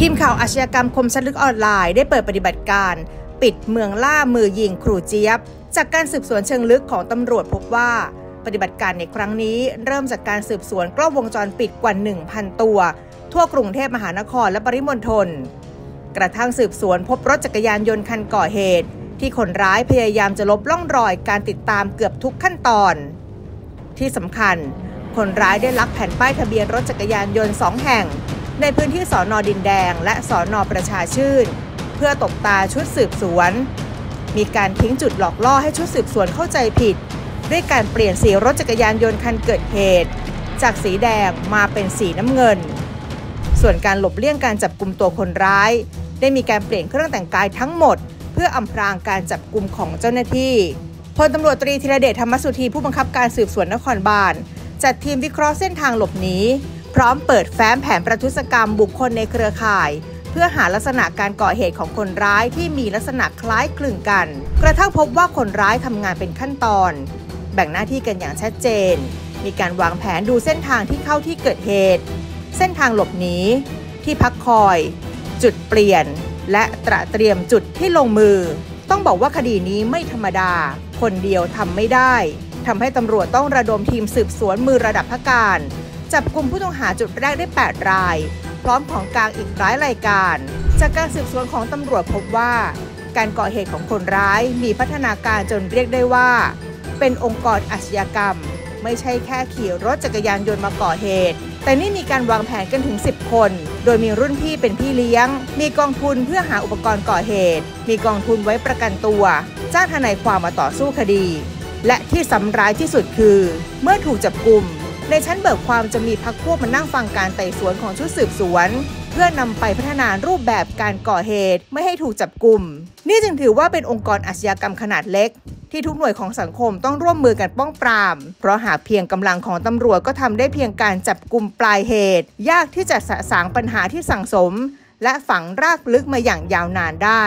ทีมข่าวอาชญากรรมคมชัดลึกออนไลน์ได้เปิดปฏิบัติการ ปิดเมืองล่ามือยิงครูเจี๊ยบ จากการสืบสวนเชิงลึกของตำรวจพบว่า ปฏิบัติการในครั้งนี้เริ่มจากการสืบสวนกล้องวงจรปิดกว่า 1,000 ตัว ทั่วกรุงเทพมหานครและปริมณฑลกระทั่งสืบสวนพบรถจักรยานยนต์คันก่อเหตุ ที่คนร้ายพยายามจะลบล่องรอยการติดตามเกือบทุกขั้นตอน ที่สำคัญ คนร้ายได้ลักแผ่นป้ายทะเบียนรถจักรยานยนต์สองแห่ง ในพื้นที่สอนอดินแดง และสอนอประชาชื่น เพื่อตบตาชุดสืบสวน มีการทิ้งจุดหลอกล่อให้ชุดสืบสวนเข้าใจผิด ด้วยการเปลี่ยนสีรถจักรยานยนต์คันเกิดเหตุ จากสีแดงมาเป็นสีน้ำเงิน ส่วนการหลบเลี่ยงการจับกลุ่มตัวคนร้าย ได้มีการเปลี่ยนเครื่องแต่งกายทั้งหมด เพื่ออำพรางการจับกลุ่มของเจ้าหน้าที่พลตำรวจตรีธีรเดชธรรมสุธีผู้บังคับการสืบสวนนครบาลจัดทีมวิเคราะห์เส้นทางหลบหนี พร้อมเปิดแฟ้มแผนประทุษกรรมบุคคลในเครือข่าย เพื่อหาลักษณะการก่อเหตุของคนร้ายที่มีลักษณะคล้ายคลึงกัน กระทั่งพบว่าคนร้ายทำงานเป็นขั้นตอน แบ่งหน้าที่กันอย่างชัดเจน มีการวางแผนดูเส้นทางที่เข้าที่เกิดเหตุ เส้นทางหลบหนีที่พักคอย จุดเปลี่ยน และตระเตรียมจุดที่ลงมือ ต้องบอกว่าคดีนี้ไม่ธรรมดา คนเดียวทำไม่ได้ทำให้ตำรวจต้องระดมทีมสืบสวนมือระดับพักการ จับกลุ่มผู้ต้องหาจุดแรกได้ 8 ราย พร้อมของกลางอีกหลายรายการ จากการสืบสวนของตำรวจพบว่า การก่อเหตุของคนร้ายมีพัฒนาการจนเรียกได้ว่า เป็นองค์กรอาชญากรรม ไม่ใช่แค่ขี่รถจักรยานยนต์มาก่อเหตุ แต่นี่มีการวางแผนกันถึง 10 คน โดยมีรุ่นพี่เป็นพี่เลี้ยง มีกองทุนเพื่อหาอุปกรณ์ก่อเหตุ มีกองทุนไว้ประกันตัว จ้างทนายความมาต่อสู้คดีและที่สำร้ายที่สุดคือ เมื่อถูกจับกลุ่ม ในชั้นเบิกความจะมีพักพวกมานั่งฟังการไต่สวนของชุดสืบสวน เพื่อนำไปพัฒนารูปแบบการก่อเหตุไม่ให้ถูกจับกลุ่ม นี่จึงถือว่าเป็นองค์กรอาชญากรรมขนาดเล็ก ที่ทุกหน่วยของสังคมต้องร่วมมือกันป้องปราม เพราะหากเพียงกำลังของตำรวจก็ทำได้เพียงการจับกลุ่มปลายเหตุ ยากที่จะสะสางปัญหาที่สั่งสม และฝังรากลึกมาอย่างยาวนานได้